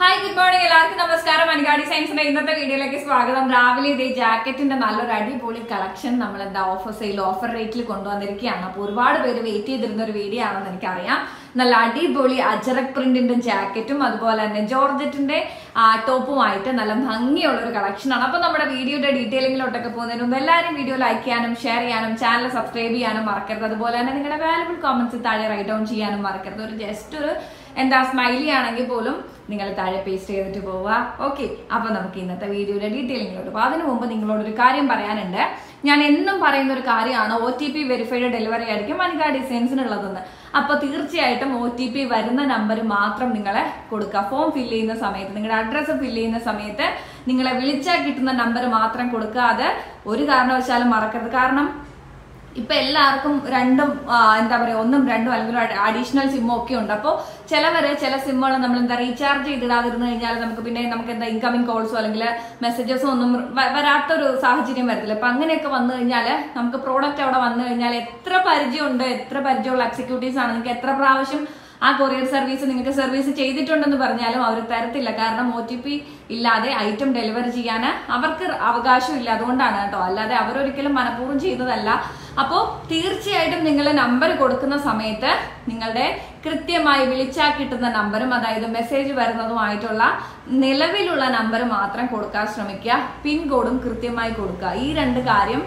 Hi good morning എല്ലാവർക്കും നമസ്കാരം. അൻഗാടി സയൻസിന്റെ ഇന്നത്തെ വീഡിയോയിലേക്ക് സ്വാഗതം. രാവിലെ ഇതേ ജാക്കറ്റിന്റെ നല്ലൊരു അടിപൊളി കളക്ഷൻ നമ്മൾ എന്താ ഓഫർ സെയിൽ ഓഫർ റേറ്റിൽ കൊണ്ടുവന്നിരിക്കുകയാണ്. അപ്പോൾ ഒരുപാട് പേര് വെയിറ്റ് ചെയ്തിരുന്ന ഒരു വീഡിയോ ആണെന്ന് എനിക്കറിയാം. നല്ല അടിപൊളി അജറക് പ്രിന്റിന്റെ ജാക്കറ്റും അതുപോലെ തന്നെ ജോർജറ്റിന്റെ ടോപ്പുമായിട്ട് നല്ല ഭംഗിയുള്ള ഒരു കളക്ഷനാണ് അപ്പോൾ നമ്മുടെ വീഡിയോയുടെ ഡീറ്റെയിലിങ്ങിലോട്ടൊക്കെ പോകുന്നതിന് മുമ്പ് എല്ലാവരും വീഡിയോ ലൈക്ക് ചെയ്യാനും ഷെയർ ചെയ്യാനും ചാനൽ സബ്സ്ക്രൈബ് ചെയ്യാനും മറക്കരുത്. അതുപോലെ തന്നെ നിങ്ങളുടെ വാലുബിൾ കോമന്റ്സ് താഴെ റൈറ്റ് ഡൗൺ ചെയ്യാനും മറക്കരുത്. ഒരു ജസ്റ്റ് ഒരു എന്താ സ്മൈലി ആണെങ്കിൽ പോലും നിങ്ങൾ താഴെ പേസ്റ്റ് ചെയ്തിട്ട് പോവുക. ഓക്കെ അപ്പോൾ നമുക്ക് ഇന്നത്തെ വീഡിയോയുടെ ഡീറ്റെയിലിങ്ങിലോട്ട് അപ്പോൾ അതിനു മുമ്പ് നിങ്ങളോടൊരു കാര്യം പറയാനുണ്ട്. ഞാൻ എന്നും പറയുന്ന ഒരു കാര്യമാണ് O T P verified delivery ആയിരിക്കും വനിക ഡിസൈൻസിനുള്ളതെന്ന്. അപ്പോൾ തീർച്ചയായിട്ടും ഒ ടി പി വരുന്ന നമ്പർ മാത്രം നിങ്ങളെ കൊടുക്കുക. ഫോം ഫില്ല് ചെയ്യുന്ന സമയത്ത് നിങ്ങളുടെ അഡ്രസ്സ് ഫില്ല് ചെയ്യുന്ന സമയത്ത് നിങ്ങളെ വിളിച്ചാൽ കിട്ടുന്ന നമ്പർ മാത്രം കൊടുക്കുക. അത് ഒരു കാരണവശാലും മറക്കരുത്. കാരണം ഇപ്പൊ എല്ലാവർക്കും രണ്ടും എന്താ പറയാ ഒന്നും രണ്ടും അല്ലെങ്കിൽ അഡീഷണൽ സിമ്മും ഒക്കെ ഉണ്ട്. അപ്പോൾ ചിലവര് ചില സിമ്മുകൾ നമ്മൾ എന്താ റീചാർജ് ചെയ്തിടാതിരുന്നു കഴിഞ്ഞാൽ നമുക്ക് പിന്നെ നമുക്ക് എന്താ ഇൻകമിംഗ് കോൾസോ അല്ലെങ്കിൽ മെസ്സേജസോ ഒന്നും വരാത്തൊരു സാഹചര്യം വരത്തില്ല. അപ്പൊ അങ്ങനെയൊക്കെ വന്നു കഴിഞ്ഞാൽ നമുക്ക് പ്രോഡക്റ്റ് അവിടെ വന്നു കഴിഞ്ഞാൽ എത്ര പരിചയമുണ്ട് എത്ര പരിചയമുള്ള എക്സിക്യൂട്ടീവ്സ് ആണ് നിങ്ങൾക്ക് എത്ര പ്രാവശ്യം ആ കൊറിയർ സർവീസ് നിങ്ങൾക്ക് സർവീസ് ചെയ്തിട്ടുണ്ടെന്ന് പറഞ്ഞാലും അവർ തരത്തില്ല. കാരണം ഒ ഇല്ലാതെ ഐറ്റം ഡെലിവറി ചെയ്യാൻ അവർക്ക് അവകാശമില്ല. അതുകൊണ്ടാണ് കേട്ടോ. അല്ലാതെ അവരൊരിക്കലും മനഃപൂർവം ചെയ്തതല്ല. അപ്പോൾ തീർച്ചയായിട്ടും നിങ്ങൾ നമ്പർ കൊടുക്കുന്ന സമയത്ത് നിങ്ങളുടെ കൃത്യമായി വിളിച്ചാൽ കിട്ടുന്ന നമ്പറും അതായത് മെസ്സേജ് വരുന്നതുമായിട്ടുള്ള നിലവിലുള്ള നമ്പർ മാത്രം കൊടുക്കാൻ ശ്രമിക്കുക. പിൻകോഡും കൃത്യമായി കൊടുക്കുക. ഈ രണ്ട് കാര്യം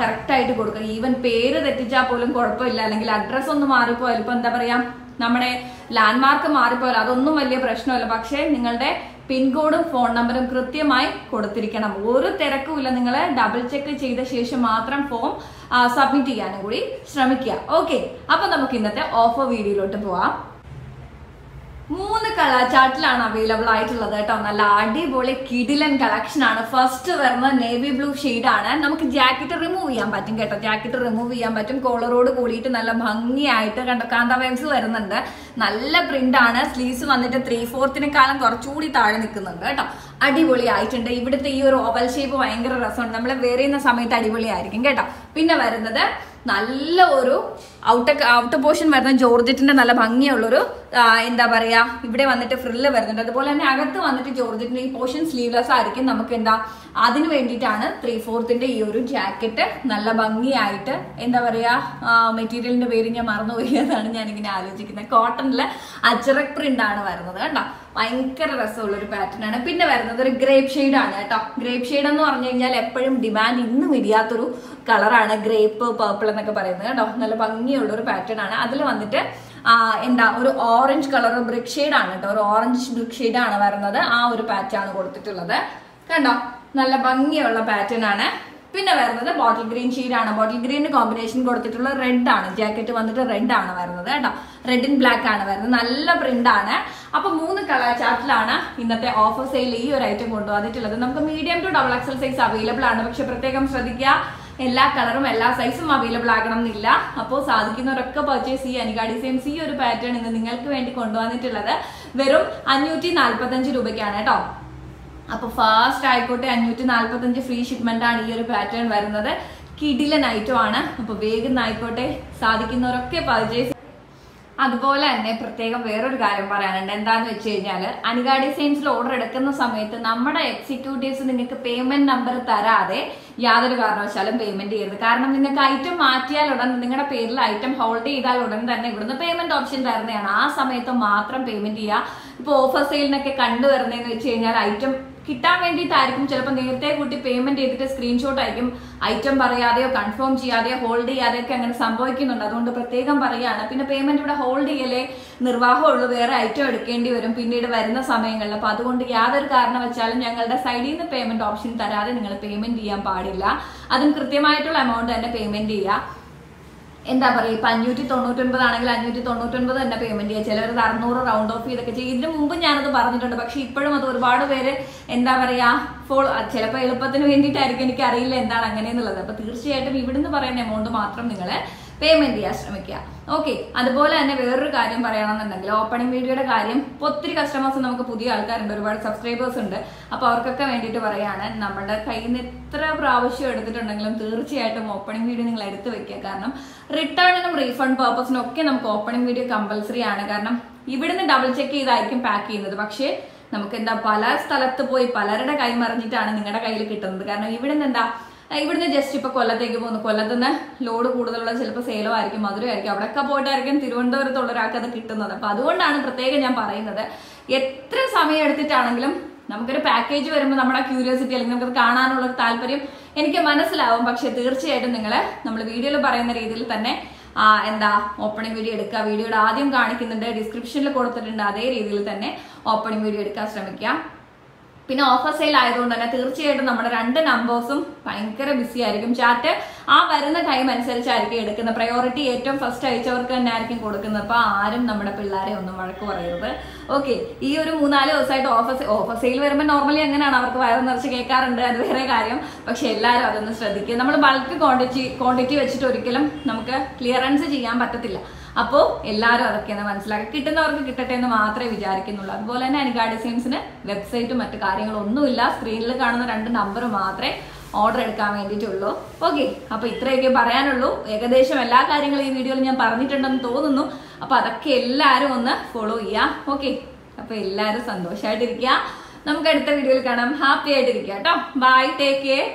കറക്റ്റായിട്ട് കൊടുക്കുക. ഈവൻ പേര് തെറ്റിച്ചാൽ പോലും കുഴപ്പമില്ല. അല്ലെങ്കിൽ അഡ്രസ്സ് ഒന്ന് മാറിപ്പോയാൽ ഇപ്പൊ എന്താ പറയാ? നമ്മുടെ ലാൻഡ് മാർക്ക് മാറിപ്പോലെ അതൊന്നും വലിയ പ്രശ്നമല്ല. പക്ഷേ നിങ്ങളുടെ പിൻകോഡും ഫോൺ നമ്പറും കൃത്യമായി കൊടുത്തിരിക്കണം. ഒരു തിരക്കുമില്ല നിങ്ങൾ ഡബിൾ ചെക്ക് ചെയ്ത ശേഷം മാത്രം ഫോം സബ്മിറ്റ് ചെയ്യാനും കൂടി ശ്രമിക്കുക. ഓക്കെ അപ്പൊ നമുക്ക് ഇന്നത്തെ ഓഫർ വീഡിയോയിലോട്ട് പോവാം. മൂന്ന് കളർ ചാർട്ടിലാണ് അവൈലബിൾ ആയിട്ടുള്ളത് കേട്ടോ. നല്ല അടിപൊളി കിഡിലൻ കളക്ഷൻ ആണ്. ഫസ്റ്റ് വരുന്ന നേവി ബ്ലൂ ആണ്. നമുക്ക് ജാക്കറ്റ് റിമൂവ് ചെയ്യാൻ പറ്റും കേട്ടോ. ജാക്കറ്റ് റിമൂവ് ചെയ്യാൻ പറ്റും. കോളറോട് കൂടിയിട്ട് നല്ല ഭംഗിയായിട്ട് കണ്ടോ? കാന്ത വരുന്നുണ്ട്. നല്ല പ്രിന്റ് ആണ്. സ്ലീവ്സ് വന്നിട്ട് ത്രീ ഫോർത്തിനെക്കാളും കുറച്ചുകൂടി താഴെ നിൽക്കുന്നുണ്ട് കേട്ടോ. അടിപൊളി ആയിട്ടുണ്ട് ഇവിടുത്തെ ഈ ഒരു ഓവൽ ഷേപ്പ് ഭയങ്കര രസമുണ്ട്. നമ്മൾ വേറെ സമയത്ത് അടിപൊളിയായിരിക്കും കേട്ടോ. പിന്നെ വരുന്നത് നല്ല ഒരു ഔട്ട് ഔട്ട് പോർഷൻ വരുന്ന ജോർജറ്റിന്റെ നല്ല ഭംഗിയുള്ളൊരു എന്താ പറയാ ഇവിടെ വന്നിട്ട് ഫ്രില്ല് വരുന്നുണ്ട്. അതുപോലെ തന്നെ അകത്ത് വന്നിട്ട് ജോർജറ്റിന്റെ ഈ പോർഷൻ സ്ലീവ്ലെസ് ആയിരിക്കും. നമുക്ക് എന്താ അതിന് വേണ്ടിയിട്ടാണ് ത്രീ ഫോർത്തിന്റെ ഈ ഒരു ജാക്കറ്റ് നല്ല ഭംഗിയായിട്ട് എന്താ പറയാ മെറ്റീരിയലിന്റെ പേര് ഞാൻ മറന്നുപോയി എന്നാണ് ഞാൻ ഇങ്ങനെ ആലോചിക്കുന്നത്. കോട്ടണിൽ അച്ചറക് പ്രിന്റ് ആണ് വരുന്നത് കേട്ടോ ഭയങ്കര രസമുള്ള ഒരു പാറ്റേൺ ആണ്. പിന്നെ വരുന്നത് ഒരു ഗ്രേപ്പ് ആണ് കേട്ടോ. ഗ്രേപ്പ് ഷെയ്ഡ് എന്ന് പറഞ്ഞു കഴിഞ്ഞാൽ എപ്പോഴും ഡിമാൻഡ് ഇന്നും ഇടിയാത്തൊരു കളറാണ് ഗ്രേപ്പ് പേർപ്പിൾ എന്നൊക്കെ പറയുന്നത് കേട്ടോ നല്ല ഭംഗിയുള്ള ഒരു പാറ്റേൺ ആണ്. അതിൽ വന്നിട്ട് എന്താ ഒരു ഓറഞ്ച് കളർ ബ്രിക്ക് ഷെയ്ഡ് ആണ് കേട്ടോ ഒരു ഓറഞ്ച് ബ്രിക്ക് ഷെയ്ഡ് ആണ് വരുന്നത്. ആ ഒരു പാറ്റേൺ ആണ് കൊടുത്തിട്ടുള്ളത്. കണ്ടോ? നല്ല ഭംഗിയുള്ള പാറ്റേൺ ആണ്. പിന്നെ വരുന്നത് ബോട്ടിൽ ഗ്രീൻ ആണ്. ബോട്ടിൽ ഗ്രീൻ കോമ്പിനേഷൻ കൊടുത്തിട്ടുള്ള റെഡ് ആണ്. ജാക്കറ്റ് വന്നിട്ട് റെഡ് ആണ് വരുന്നത് കേട്ടോ. റെഡ് ആൻഡ് ബ്ലാക്ക് ആണ് വരുന്നത്. നല്ല പ്രിന്റ് ആണ്. അപ്പൊ മൂന്ന് കളർ ചാർട്ടിലാണ് ഇന്നത്തെ ഓഫർ സെയിൽ ഈ ഒരു ഐറ്റം കൊണ്ടുവന്നിട്ടുള്ളത്. നമുക്ക് medium to double XL size available ആണ്. പക്ഷെ പ്രത്യേകം ശ്രദ്ധിക്കുക. എല്ലാ കളറും എല്ലാ സൈസും അവൈലബിൾ ആകണം എന്നില്ല അപ്പോൾ സാധിക്കുന്നവരൊക്കെ പർച്ചേസ് ചെയ്യുക അനികാടി സെയിംസ് ഈ ഒരു പാറ്റേൺ ഇന്ന് നിങ്ങൾക്ക് വേണ്ടി കൊണ്ടുവന്നിട്ടുള്ളത് വെറും അഞ്ഞൂറ്റി നാല്പത്തഞ്ച് രൂപയ്ക്കാണ് കേട്ടോ. അപ്പൊ ഫാസ്റ്റ് ആയിക്കോട്ടെ അഞ്ഞൂറ്റി നാല്പത്തഞ്ച് ഫ്രീ ഷിപ്മെന്റ് ആണ് ഈ ഒരു പാറ്റേൺ വരുന്നത്. കിടിലൻ ഐറ്റം ആണ്. അപ്പൊ വേഗം ആയിക്കോട്ടെ സാധിക്കുന്നവരൊക്കെ പർച്ചേസ് അതുപോലെ തന്നെ പ്രത്യേകം വേറൊരു കാര്യം പറയാനുണ്ട്. എന്താന്ന് വെച്ച് കഴിഞ്ഞാൽ അനിക ഡിസൈൻസിൽ ഓർഡർ എടുക്കുന്ന സമയത്ത് നമ്മുടെ എക്സിക്യൂട്ടീവ്സ് നിങ്ങൾക്ക് പേയ്മെന്റ് നമ്പർ തരാതെ യാതൊരു കാരണവശാലും പേയ്മെന്റ് ചെയ്യരുത്. കാരണം നിങ്ങൾക്ക് ഐറ്റം മാറ്റിയാൽ ഉടൻ നിങ്ങളുടെ പേരിൽ ഐറ്റം ഹോൾഡ് ചെയ്താൽ ഉടൻ തന്നെ ഇവിടുന്ന് പേയ്മെന്റ് ഓപ്ഷൻ തരുന്നതാണ്. ആ സമയത്ത് മാത്രം പേയ്മെന്റ് ചെയ്യുക. ഇപ്പൊ ഓഫർ സെയിലിനൊക്കെ കണ്ടുവരുന്നതെന്ന് വെച്ച് കഴിഞ്ഞാൽ ഐറ്റം കിട്ടാൻ വേണ്ടിയിട്ടായിരിക്കും. ചിലപ്പോൾ നേരത്തെ കൂട്ടി പേയ്മെന്റ് ചെയ്തിട്ട് സ്ക്രീൻഷോട്ട് ആയിരിക്കും. ഐറ്റം പറയാതെയോ കൺഫേം ചെയ്യാതെയോ ഹോൾഡ് ചെയ്യാതെയോ ഒക്കെ അങ്ങനെ സംഭവിക്കുന്നുണ്ട്. അതുകൊണ്ട് പ്രത്യേകം പറയാണ്. പിന്നെ പേയ്മെന്റ് ഇവിടെ ഹോൾഡ് ചെയ്യലേ നിർവാഹമുള്ളൂ. വേറെ ഐറ്റം എടുക്കേണ്ടി വരും. പിന്നീട് വരുന്ന സമയങ്ങളിൽ. അപ്പോൾ അതുകൊണ്ട് യാതൊരു കാരണം വെച്ചാലും ഞങ്ങളുടെ സൈഡിൽ നിന്ന് പേയ്മെന്റ് ഓപ്ഷൻ തരാതെ നിങ്ങൾ പേയ്മെന്റ് ചെയ്യാൻ പാടില്ല. അതും കൃത്യമായിട്ടുള്ള എമൗണ്ട് തന്നെ പേയ്മെന്റ് ചെയ്യുക. എന്താ പറയുക ഇപ്പൊ അഞ്ഞൂറ്റി തൊണ്ണൂറ്റൊൻപത് ആണെങ്കിൽ അഞ്ഞൂറ്റി തൊണ്ണൂറ്റൊൻപത് തന്നെ പേയ്മെന്റ് ചെയ്യുക. ചിലവർ അറുന്നൂറ് റൗണ്ട് ഓഫ് ചെയ്തൊക്കെ ചെയ്യും. ഇതിനു മുമ്പ് ഞാനത് പറഞ്ഞിട്ടുണ്ട്. പക്ഷെ ഇപ്പോഴും അത് ഒരുപാട് പേര് എന്താ പറയാ ഫോൾ ചിലപ്പോൾ എളുപ്പത്തിന് വേണ്ടിയിട്ടായിരിക്കും എനിക്ക് അറിയില്ല എന്താണ് അങ്ങനെയെന്നുള്ളത്. അപ്പൊ തീർച്ചയായിട്ടും ഇവിടുന്ന് പറയുന്ന എമൗണ്ട് മാത്രം നിങ്ങൾ പേയ്മെന്റ് ചെയ്യാൻ ശ്രമിക്കുക. ഓക്കെ അതുപോലെ തന്നെ വേറൊരു കാര്യം പറയണമെന്നുണ്ടെങ്കിൽ ഓപ്പണിംഗ് വീഡിയോയുടെ കാര്യം ഒത്തിരി കസ്റ്റമേഴ്സ് നമുക്ക് പുതിയ ആൾക്കാരുണ്ട് ഒരുപാട് സബ്സ്ക്രൈബേഴ്സ് ഉണ്ട്. അപ്പൊ അവർക്കൊക്കെ വേണ്ടിയിട്ട് പറയാണ് നമ്മുടെ കയ്യിൽ നിന്ന് എത്ര പ്രാവശ്യം എടുത്തിട്ടുണ്ടെങ്കിലും തീർച്ചയായിട്ടും ഓപ്പണിംഗ് വീഡിയോ നിങ്ങൾ എടുത്തു വെക്കുക. കാരണം റിട്ടേണിനും റീഫണ്ട് പേർപ്പസിനും ഒക്കെ നമുക്ക് ഓപ്പണിംഗ് വീഡിയോ കമ്പൽസറി ആണ്. കാരണം ഇവിടുന്ന് ഡബിൾ ചെക്ക് ചെയ്തായിരിക്കും പാക്ക് ചെയ്യുന്നത്. പക്ഷേ നമുക്ക് എന്താ പല സ്ഥലത്ത് പോയി പലരുടെ കൈ മറിഞ്ഞിട്ടാണ് നിങ്ങളുടെ കയ്യിൽ കിട്ടുന്നത്. കാരണം ഇവിടുന്ന് എന്താ ഇവിടുന്ന് ജസ്റ്റ് ഇപ്പൊ കൊല്ലത്തേക്ക് പോകുന്നു. കൊല്ലത്തുനിന്ന് ലോഡ് കൂടുതലുള്ള ചിലപ്പോൾ സേലം ആയിരിക്കും മധുര ആയിരിക്കും. അവിടെയൊക്കെ പോയിട്ടായിരിക്കും തിരുവനന്തപുരത്തുള്ള ഒരാൾക്ക് അത് കിട്ടുന്നത്. അപ്പൊ അതുകൊണ്ടാണ് പ്രത്യേകം ഞാൻ പറയുന്നത്. എത്ര സമയം എടുത്തിട്ടാണെങ്കിലും നമുക്കൊരു പാക്കേജ് വരുമ്പോൾ നമ്മുടെ ക്യൂരിയോസിറ്റി അല്ലെങ്കിൽ നമുക്കത് കാണാനുള്ള ഒരു താല്പര്യം എനിക്ക് മനസ്സിലാവും. പക്ഷെ തീർച്ചയായിട്ടും നിങ്ങൾ നമ്മൾ വീഡിയോയിൽ പറയുന്ന രീതിയിൽ തന്നെ എന്താ ഓപ്പണിംഗ് വീഡിയോ എടുക്കുക. വീഡിയോയുടെ ആദ്യം കാണിക്കുന്നുണ്ട് ഡിസ്ക്രിപ്ഷനിൽ കൊടുത്തിട്ടുണ്ട്. അതേ രീതിയിൽ തന്നെ ഓപ്പണിംഗ് വീഡിയോ എടുക്കാൻ ശ്രമിക്കുക. പിന്നെ ഓഫർ സെയിൽ ആയതുകൊണ്ട് തന്നെ തീർച്ചയായിട്ടും നമ്മുടെ രണ്ട് നമ്പേഴ്സും ഭയങ്കര ബിസി ആയിരിക്കും. ചാറ്റ് ആ വരുന്ന ടൈം അനുസരിച്ചായിരിക്കും എടുക്കുന്നത്. പ്രയോറിറ്റി ഏറ്റവും ഫസ്റ്റ് അയച്ചവർക്ക് തന്നെ ആയിരിക്കും കൊടുക്കുന്നത്. അപ്പൊ ആരും നമ്മുടെ പിള്ളേരെ ഒന്നും വഴക്ക് പറയരുത്. ഓക്കെ ഈ ഒരു മൂന്നാൽ ദിവസമായിട്ട് ഓഫർ ഓഫർ സെയിൽ വരുമ്പോൾ നോർമലി എങ്ങനെയാണ് അവർക്ക് വയറ് നിറച്ച് കേൾക്കാറുണ്ട്? അത് വേറെ കാര്യം. പക്ഷെ എല്ലാവരും അതൊന്ന് ശ്രദ്ധിക്കുക. നമ്മൾ ബൾക്ക് ക്വാണ്ടിറ്റി ക്വാണ്ടിറ്റി വെച്ചിട്ട് ഒരിക്കലും നമുക്ക് ക്ലിയറൻസ് ചെയ്യാൻ പറ്റത്തില്ല. അപ്പോൾ എല്ലാവരും അതൊക്കെയാണ് മനസ്സിലാക്കുക കിട്ടുന്നവർക്ക് കിട്ടട്ടെ എന്ന് മാത്രമേ വിചാരിക്കുന്നുള്ളൂ. അതുപോലെ തന്നെ അനികാ ഡിസൈൻസിന് വെബ്സൈറ്റും മറ്റു കാര്യങ്ങളൊന്നുമില്ല. സ്ക്രീനിൽ കാണുന്ന രണ്ട് നമ്പർ മാത്രമേ ഓർഡർ എടുക്കാൻ വേണ്ടിയിട്ടുള്ളൂ. ഓക്കെ അപ്പോൾ ഇത്രയൊക്കെ പറയാനുള്ളൂ. ഏകദേശം എല്ലാ കാര്യങ്ങളും ഈ വീഡിയോയിൽ ഞാൻ പറഞ്ഞിട്ടുണ്ടെന്ന് തോന്നുന്നു. അപ്പോൾ അതൊക്കെ എല്ലാവരും ഒന്ന് ഫോളോ ചെയ്യാം. ഓക്കെ അപ്പൊ എല്ലാവരും സന്തോഷമായിട്ടിരിക്കുക നമുക്ക് അടുത്ത വീഡിയോയിൽ കാണാം. ഹാപ്പി ആയിട്ടിരിക്കുക കേട്ടോ. Bye take care